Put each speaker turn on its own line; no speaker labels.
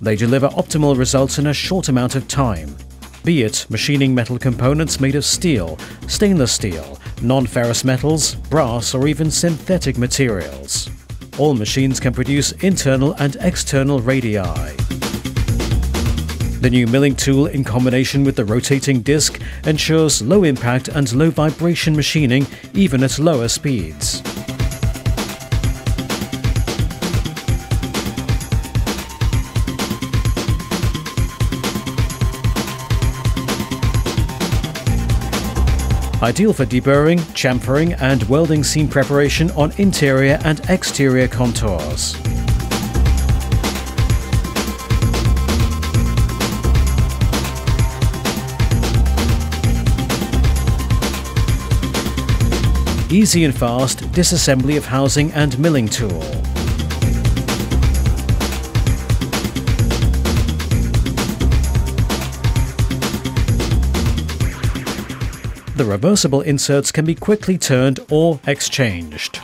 They deliver optimal results in a short amount of time. Be it machining metal components made of steel, stainless steel, non-ferrous metals, brass or even synthetic materials. All machines can produce internal and external radii. The new milling tool in combination with the rotating disc ensures low impact and low vibration machining even at lower speeds. Ideal for deburring, chamfering and welding seam preparation on interior and exterior contours. Easy and fast disassembly of housing and milling tool. The reversible inserts can be quickly turned or exchanged.